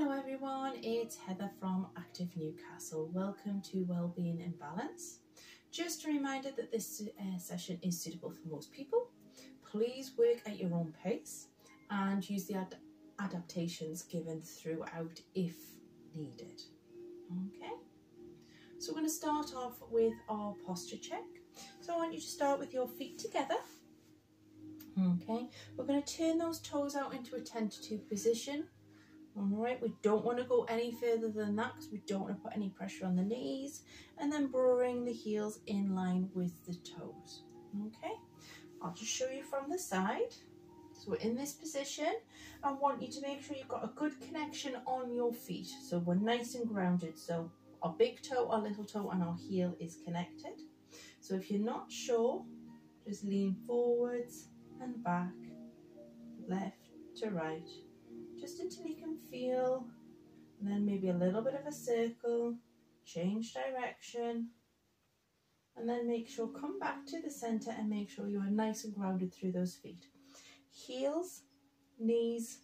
Hello everyone, it's Heather from Active Newcastle. Welcome to Wellbeing and Balance. Just a reminder that this uh, session is suitable for most people. Please work at your own pace and use the ad adaptations given throughout if needed. Okay, so we're going to start off with our posture check. So I want you to start with your feet together. Okay, we're going to turn those toes out into a 10 to 2 position Alright, we don't want to go any further than that because we don't want to put any pressure on the knees. And then bring the heels in line with the toes. Okay, I'll just show you from the side. So we're in this position. I want you to make sure you've got a good connection on your feet. So we're nice and grounded. So our big toe, our little toe and our heel is connected. So if you're not sure, just lean forwards and back, left to right just until you can feel, and then maybe a little bit of a circle, change direction, and then make sure, come back to the center and make sure you are nice and grounded through those feet. Heels, knees,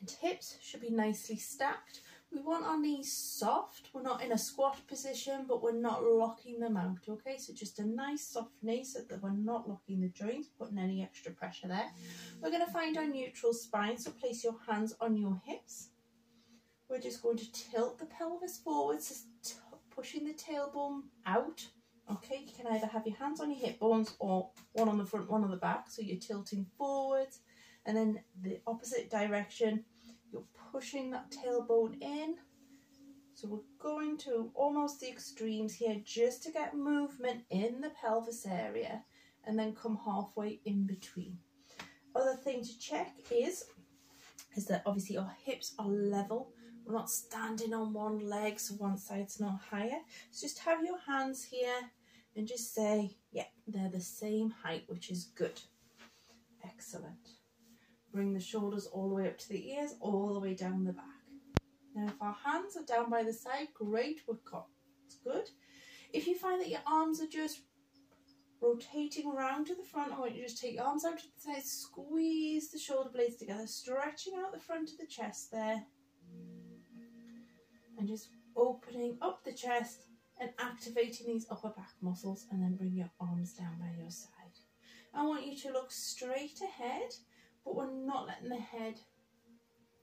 and hips should be nicely stacked we want our knees soft. We're not in a squat position, but we're not locking them out, okay? So just a nice soft knee so that we're not locking the joints, putting any extra pressure there. We're going to find our neutral spine, so place your hands on your hips. We're just going to tilt the pelvis forwards, pushing the tailbone out. Okay, you can either have your hands on your hip bones or one on the front, one on the back. So you're tilting forwards and then the opposite direction you're pushing that tailbone in. So we're going to almost the extremes here just to get movement in the pelvis area and then come halfway in between. Other thing to check is, is that obviously our hips are level. We're not standing on one leg so one side's not higher. So just have your hands here and just say, yeah, they're the same height, which is good. Excellent. Bring the shoulders all the way up to the ears, all the way down the back. Now if our hands are down by the side, great, we've got, it's good. If you find that your arms are just rotating around to the front, I want you to just take your arms out to the side, squeeze the shoulder blades together, stretching out the front of the chest there. And just opening up the chest and activating these upper back muscles and then bring your arms down by your side. I want you to look straight ahead but we're not letting the head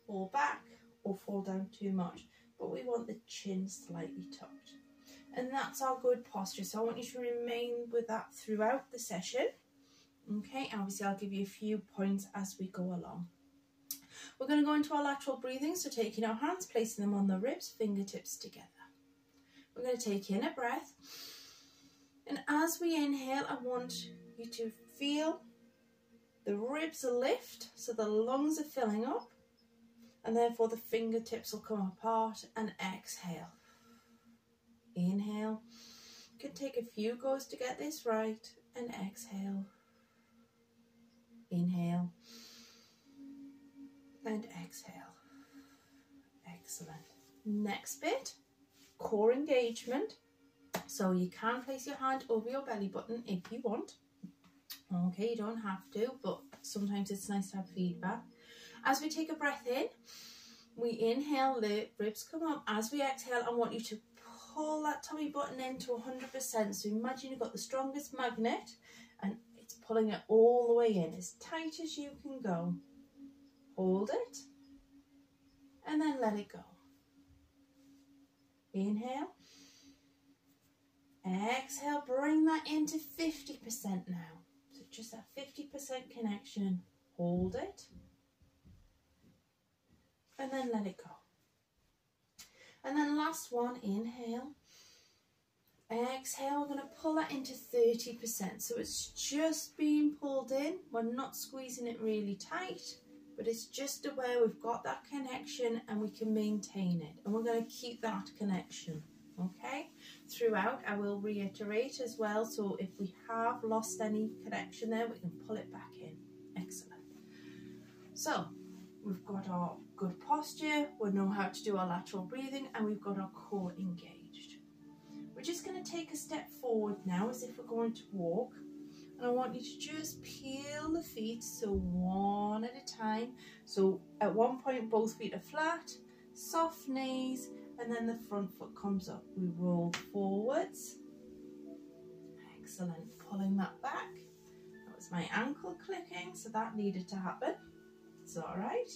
fall back or fall down too much, but we want the chin slightly tucked. And that's our good posture. So I want you to remain with that throughout the session. Okay, obviously I'll give you a few points as we go along. We're going to go into our lateral breathing, so taking our hands, placing them on the ribs, fingertips together. We're going to take in a breath. And as we inhale, I want you to feel the ribs are lift, so the lungs are filling up, and therefore the fingertips will come apart and exhale. Inhale. You can take a few goes to get this right, and exhale. Inhale. And exhale. Excellent. Next bit, core engagement. So you can place your hand over your belly button if you want. Okay, you don't have to, but sometimes it's nice to have feedback. As we take a breath in, we inhale, the ribs come up. As we exhale, I want you to pull that tummy button into 100%. So imagine you've got the strongest magnet and it's pulling it all the way in, as tight as you can go. Hold it and then let it go. Inhale. Exhale, bring that into 50% now just that 50% connection. Hold it. And then let it go. And then last one, inhale. Exhale, we're going to pull that into 30%. So it's just being pulled in. We're not squeezing it really tight, but it's just where we've got that connection and we can maintain it. And we're going to keep that connection okay throughout I will reiterate as well so if we have lost any connection there we can pull it back in. Excellent. So we've got our good posture we know how to do our lateral breathing and we've got our core engaged. We're just going to take a step forward now as if we're going to walk and I want you to just peel the feet so one at a time. So At one point, both feet are flat, soft knees, and then the front foot comes up. We roll forwards. Excellent. Pulling that back. That was my ankle clicking, so that needed to happen. It's all right.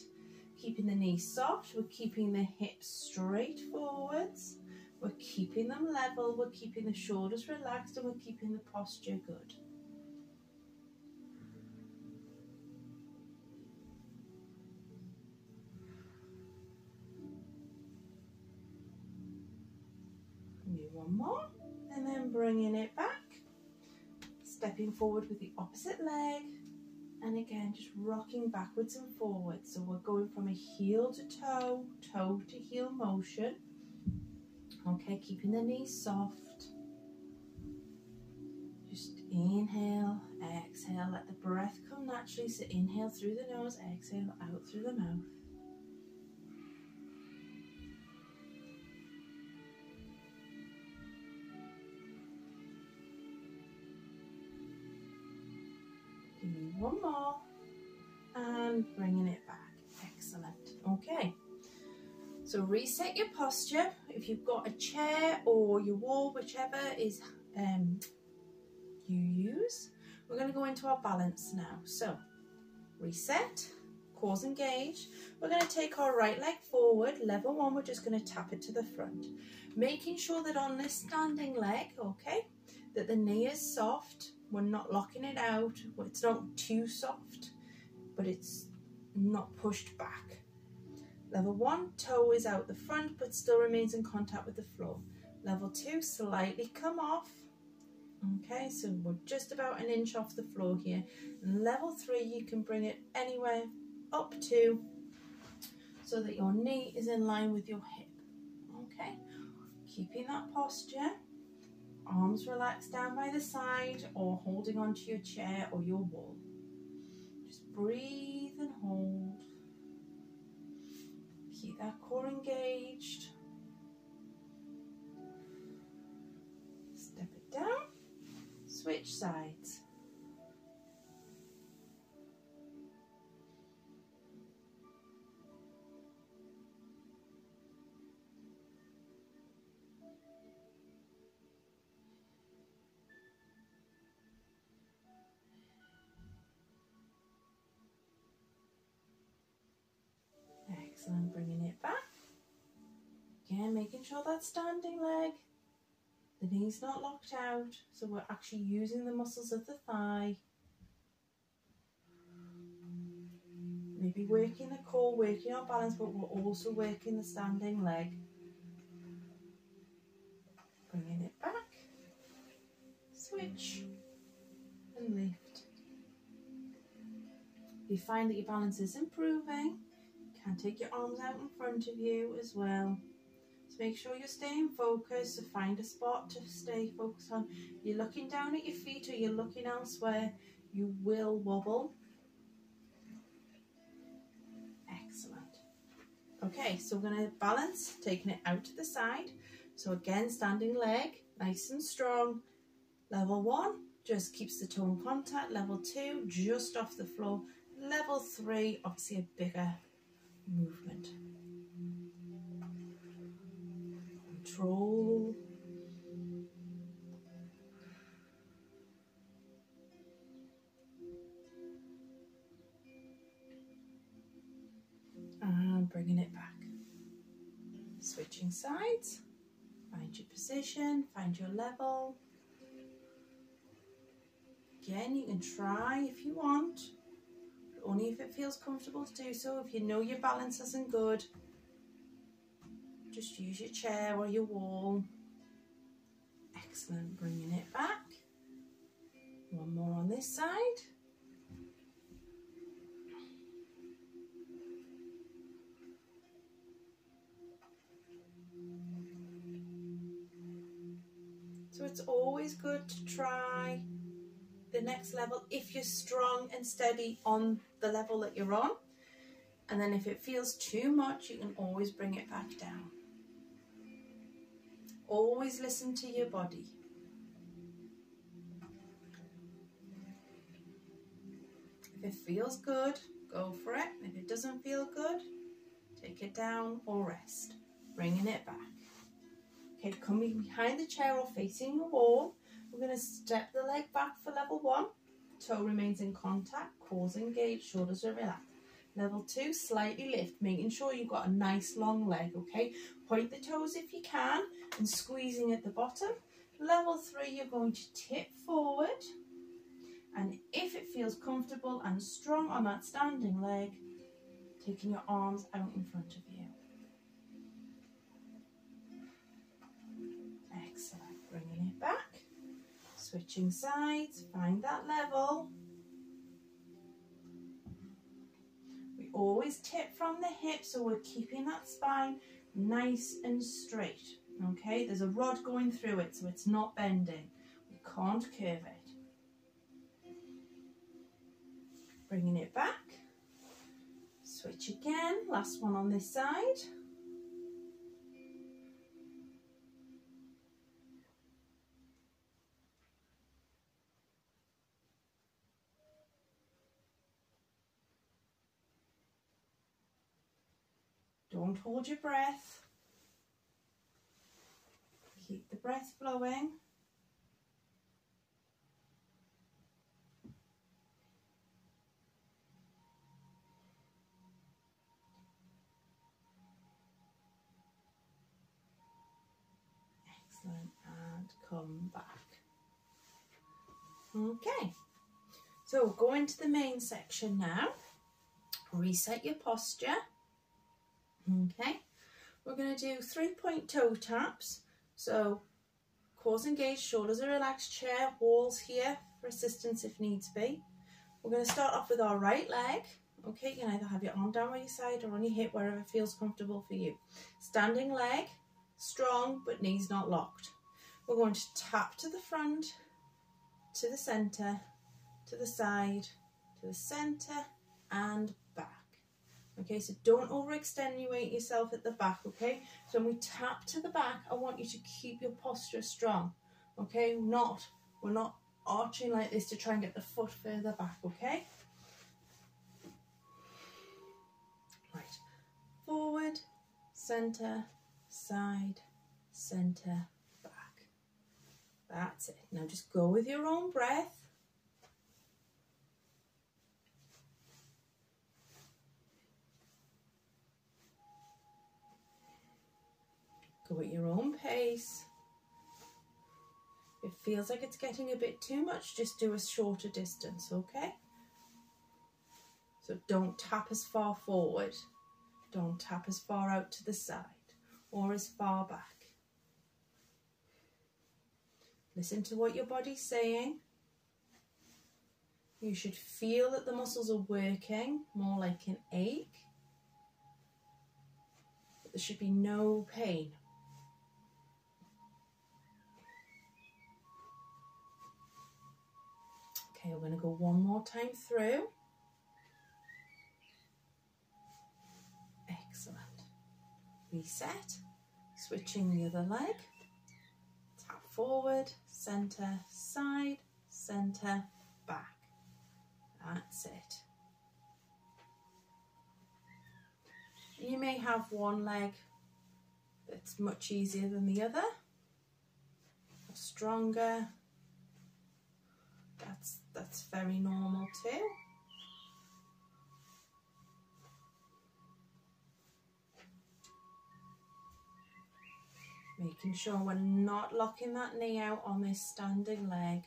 Keeping the knees soft. We're keeping the hips straight forwards. We're keeping them level. We're keeping the shoulders relaxed, and we're keeping the posture good. One more and then bringing it back. Stepping forward with the opposite leg and again just rocking backwards and forwards. So we're going from a heel to toe toe to heel motion. Okay keeping the knees soft. Just inhale exhale let the breath come naturally. So inhale through the nose exhale out through the mouth one more. And bringing it back. Excellent. Okay. So reset your posture. If you've got a chair or your wall whichever is um, you use we're going to go into our balance now. So reset cores engage. We're going to take our right leg forward level one. We're just going to tap it to the front. Making sure that on this standing leg okay that the knee is soft we're not locking it out. It's not too soft, but it's not pushed back. Level one, toe is out the front, but still remains in contact with the floor. Level two, slightly come off. Okay, so we're just about an inch off the floor here. And level three, you can bring it anywhere up to so that your knee is in line with your hip. Okay, keeping that posture arms relaxed down by the side or holding onto your chair or your wall. Just breathe and hold. Keep that core engaged. Step it down, switch sides. Excellent, bringing it back. Again, making sure that standing leg, the knee's not locked out, so we're actually using the muscles of the thigh. Maybe working the core, working our balance, but we're also working the standing leg. Bringing it back, switch, and lift. You find that your balance is improving, can take your arms out in front of you as well. So make sure you're staying focused. So find a spot to stay focused on. You're looking down at your feet or you're looking elsewhere. You will wobble. Excellent. Okay, so we're going to balance, taking it out to the side. So again, standing leg, nice and strong. Level one, just keeps the toe in contact. Level two, just off the floor. Level three, obviously a bigger movement. Control. And bringing it back. Switching sides. Find your position, find your level. Again, you can try if you want only if it feels comfortable to do so. If you know your balance isn't good, just use your chair or your wall. Excellent, bringing it back. One more on this side. So it's always good to try the next level if you're strong and steady on the level that you're on. And then if it feels too much, you can always bring it back down. Always listen to your body. If it feels good, go for it. If it doesn't feel good, take it down or rest. Bringing it back. Okay, coming behind the chair or facing the wall. We're going to step the leg back for level one. Toe remains in contact, cores engaged, shoulders are relaxed. Level two, slightly lift, making sure you've got a nice long leg, okay? Point the toes if you can and squeezing at the bottom. Level three, you're going to tip forward. And if it feels comfortable and strong on that standing leg, taking your arms out in front of you. Switching sides. Find that level. We always tip from the hip so we're keeping that spine nice and straight. Okay, there's a rod going through it so it's not bending. We can't curve it. Bringing it back. Switch again, last one on this side. Don't hold your breath. Keep the breath flowing. Excellent. And come back. Okay. So go into the main section now. Reset your posture. Okay. We're going to do three point toe taps. So cores engaged, shoulders are relaxed, chair, walls here for assistance if needs be. We're going to start off with our right leg. Okay, you can either have your arm down by your side or on your hip, wherever feels comfortable for you. Standing leg, strong but knees not locked. We're going to tap to the front, to the centre, to the side, to the centre and. Okay, so don't overextenuate yourself at the back, okay? So when we tap to the back, I want you to keep your posture strong, okay? Not, we're not arching like this to try and get the foot further back, okay? Right, forward, centre, side, centre, back. That's it. Now just go with your own breath. Go at your own pace. It feels like it's getting a bit too much, just do a shorter distance, okay? So don't tap as far forward. Don't tap as far out to the side or as far back. Listen to what your body's saying. You should feel that the muscles are working, more like an ache. But there should be no pain. Okay, we're going to go one more time through. Excellent. Reset. Switching the other leg. Tap forward, centre, side, centre, back. That's it. You may have one leg that's much easier than the other, or stronger. That's that's very normal too. Making sure we're not locking that knee out on this standing leg.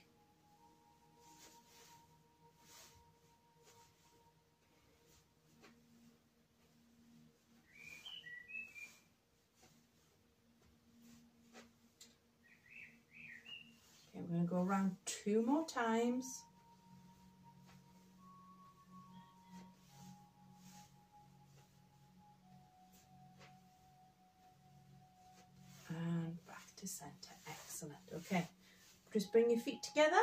Okay, we're going to go around two more times. To center. Excellent. Okay, just bring your feet together.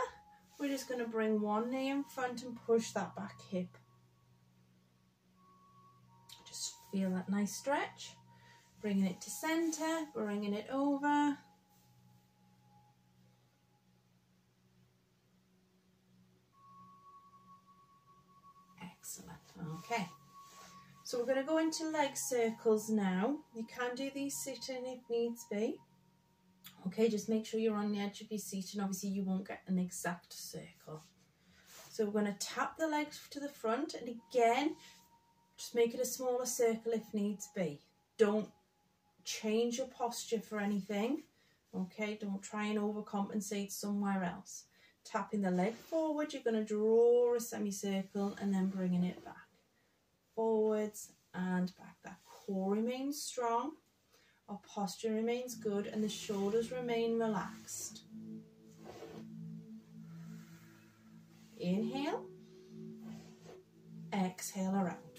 We're just going to bring one knee in front and push that back hip. Just feel that nice stretch. Bringing it to center, bringing it over. Excellent. Okay. So we're going to go into leg circles now. You can do these sitting if needs be. Okay, just make sure you're on the edge of your seat and obviously you won't get an exact circle. So we're going to tap the legs to the front and again, just make it a smaller circle if needs be. Don't change your posture for anything. Okay, don't try and overcompensate somewhere else. Tapping the leg forward, you're going to draw a semicircle and then bringing it back. Forwards and back. That core remains strong. Our posture remains good and the shoulders remain relaxed. Inhale. Exhale around.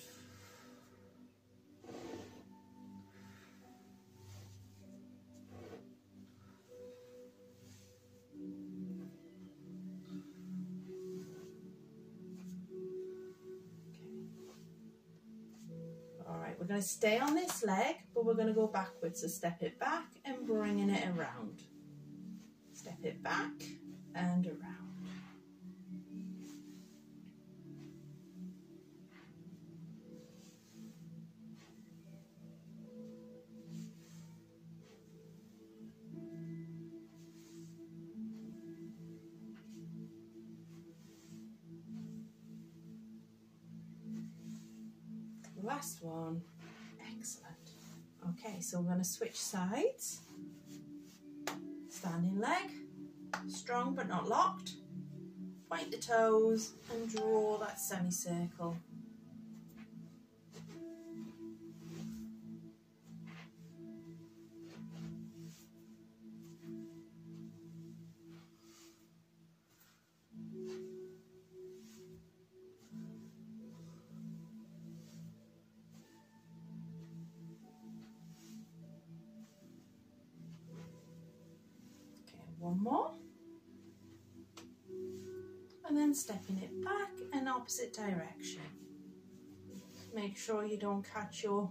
Going to stay on this leg, but we're going to go backwards. So step it back and bringing it around. Step it back and around. last one Okay, so we're going to switch sides. Standing leg, strong but not locked. Point the toes and draw that semicircle. One more. And then stepping it back in opposite direction. Make sure you don't catch your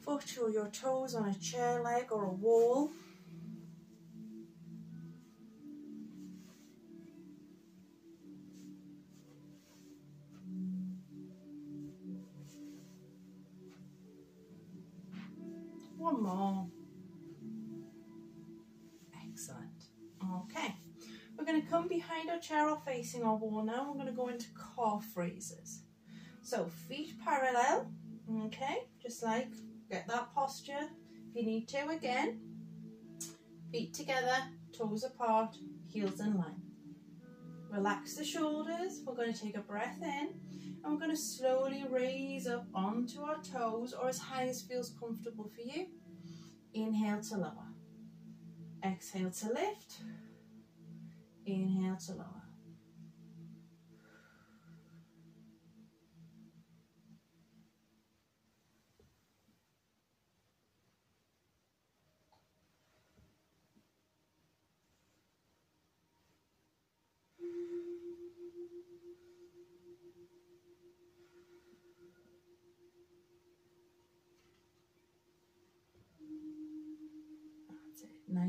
foot or your toes on a chair leg or a wall chair or facing our wall now. We're going to go into calf raises. So feet parallel, okay, just like get that posture if you need to again. Feet together, toes apart, heels in line. Relax the shoulders. We're going to take a breath in and we're going to slowly raise up onto our toes or as high as feels comfortable for you. Inhale to lower. Exhale to lift. Inhale to lower.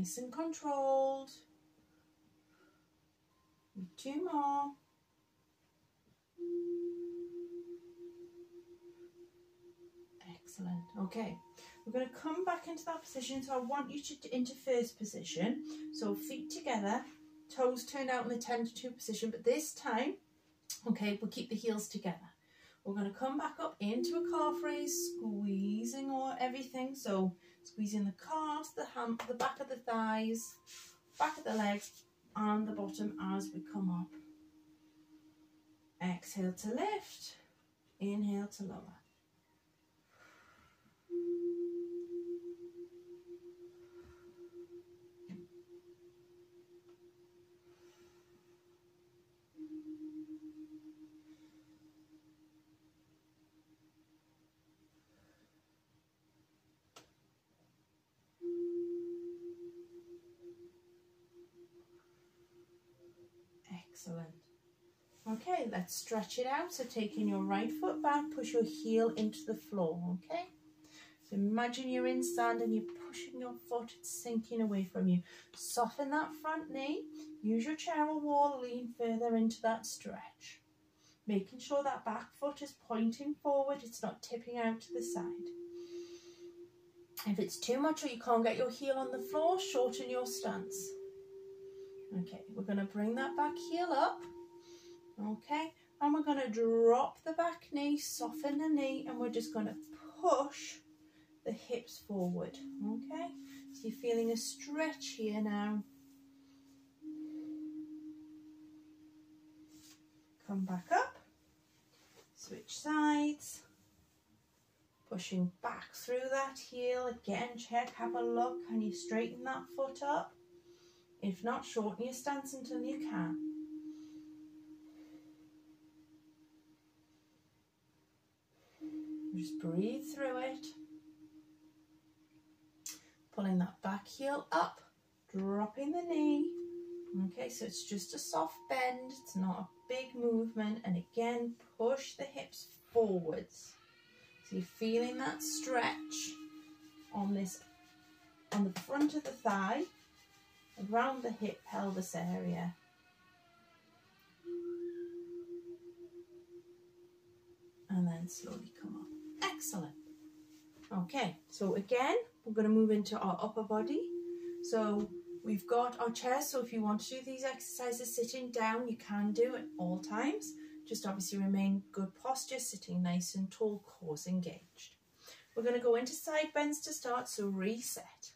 Nice and controlled. Two more. Excellent. Okay, we're going to come back into that position. So I want you to into first position. So feet together, toes turned out in the 10 to 2 position. But this time, okay, we'll keep the heels together. We're going to come back up into a calf raise, squeezing or everything. So squeezing the calves, the ham, the back of the thighs, back of the legs, and the bottom as we come up. Exhale to lift, inhale to lower. Excellent. Okay, let's stretch it out. So taking your right foot back, push your heel into the floor, okay? So imagine you're in sand and you're pushing your foot, it's sinking away from you. Soften that front knee, use your chair or wall, lean further into that stretch. Making sure that back foot is pointing forward, it's not tipping out to the side. If it's too much or you can't get your heel on the floor, shorten your stance. Okay, we're going to bring that back heel up. Okay, and we're going to drop the back knee, soften the knee, and we're just going to push the hips forward. Okay, so you're feeling a stretch here now. Come back up, switch sides, pushing back through that heel. Again, check, have a look. Can you straighten that foot up? If not, shorten your stance until you can. Just breathe through it. Pulling that back heel up, dropping the knee. Okay, so it's just a soft bend, it's not a big movement. And again, push the hips forwards. So you're feeling that stretch on this, on the front of the thigh, around the hip pelvis area. And then slowly come up. Excellent. Okay, so again, we're going to move into our upper body. So we've got our chairs. So if you want to do these exercises sitting down, you can do at all times. Just obviously remain good posture, sitting nice and tall, core engaged. We're going to go into side bends to start, so reset.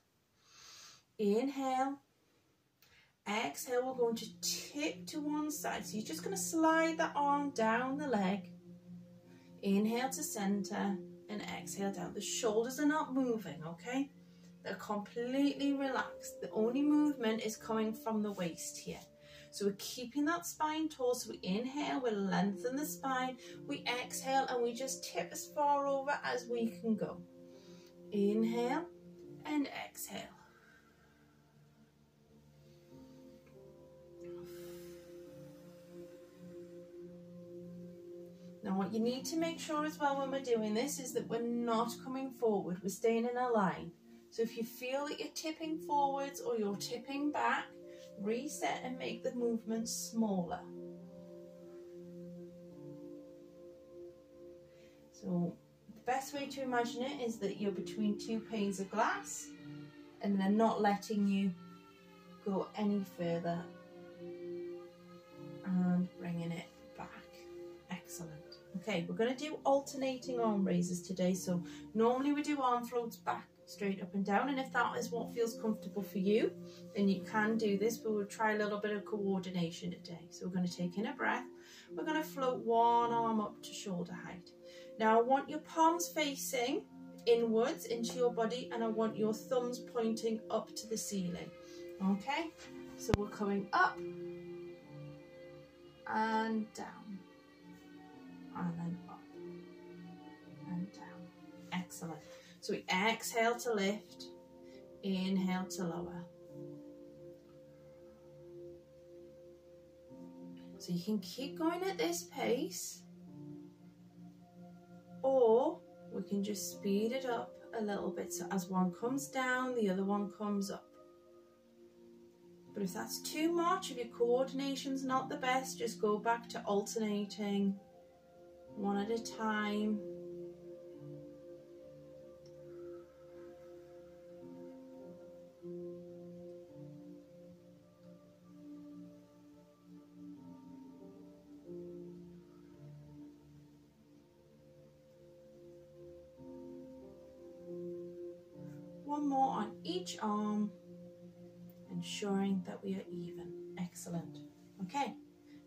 Inhale, Exhale, we're going to tip to one side. So you're just going to slide the arm down the leg. Inhale to center and exhale down. The shoulders are not moving, okay? They're completely relaxed. The only movement is coming from the waist here. So we're keeping that spine tall. So we inhale, we lengthen the spine. We exhale and we just tip as far over as we can go. Inhale and exhale. Now what you need to make sure as well when we're doing this is that we're not coming forward, we're staying in a line. So if you feel that you're tipping forwards or you're tipping back, reset and make the movement smaller. So the best way to imagine it is that you're between two panes of glass and they're not letting you go any further and bringing it. Okay, we're going to do alternating arm raises today. So normally we do arm floats back, straight up and down. And if that is what feels comfortable for you, then you can do this. But we'll try a little bit of coordination today. So we're going to take in a breath. We're going to float one arm up to shoulder height. Now I want your palms facing inwards into your body and I want your thumbs pointing up to the ceiling. Okay, so we're coming up and down and then up and down. Excellent. So we exhale to lift, inhale to lower. So you can keep going at this pace or we can just speed it up a little bit. So as one comes down, the other one comes up. But if that's too much, if your coordination's not the best, just go back to alternating one at a time. One more on each arm, ensuring that we are even. Excellent. Okay.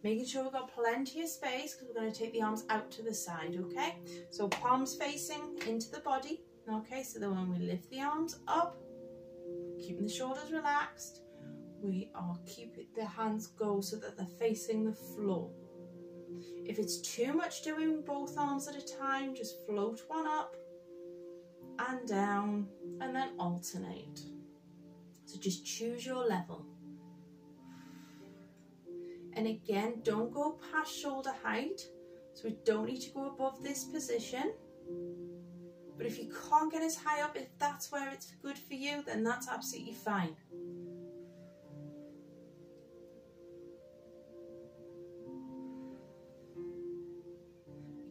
Making sure we've got plenty of space because we're going to take the arms out to the side, okay? So palms facing into the body, okay? So then when we lift the arms up, keeping the shoulders relaxed, we are keeping the hands go so that they're facing the floor. If it's too much doing both arms at a time, just float one up and down and then alternate. So just choose your level. And again, don't go past shoulder height. So we don't need to go above this position. But if you can't get as high up, if that's where it's good for you, then that's absolutely fine.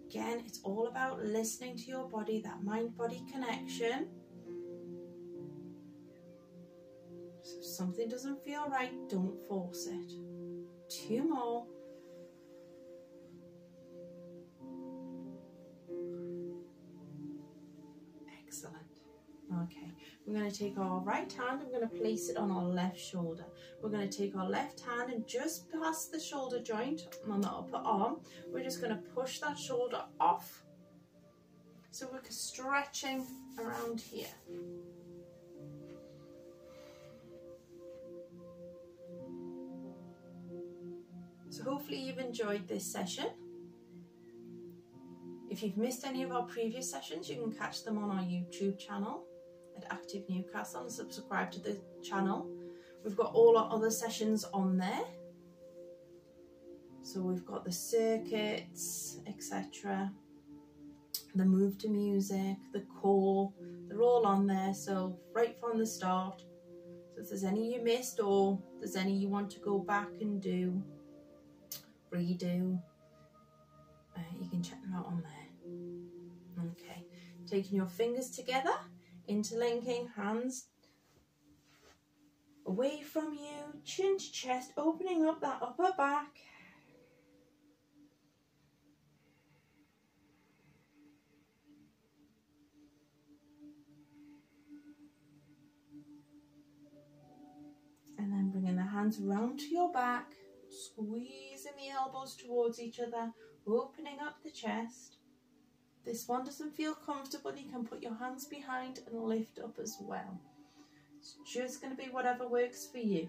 Again, it's all about listening to your body, that mind body connection. So if something doesn't feel right, don't force it. Two more. Excellent. Okay, we're going to take our right hand, I'm going to place it on our left shoulder. We're going to take our left hand and just past the shoulder joint on the upper arm, we're just going to push that shoulder off. So we're stretching around here. So hopefully you've enjoyed this session. If you've missed any of our previous sessions, you can catch them on our YouTube channel at Active Newcastle and subscribe to the channel. We've got all our other sessions on there. So we've got the circuits, etc. The move to music, the core, they're all on there. So right from the start. So if there's any you missed or there's any you want to go back and do, redo, uh, you can check them out on there. Okay, taking your fingers together interlinking hands away from you, chin to chest, opening up that upper back. And then bringing the hands round to your back, squeezing the elbows towards each other, opening up the chest. This one doesn't feel comfortable, you can put your hands behind and lift up as well. It's just going to be whatever works for you.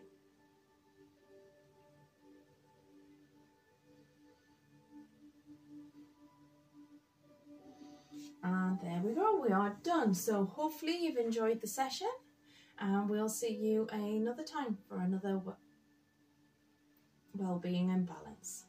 And there we go, we are done. So hopefully you've enjoyed the session and we'll see you another time for another well-being and balance.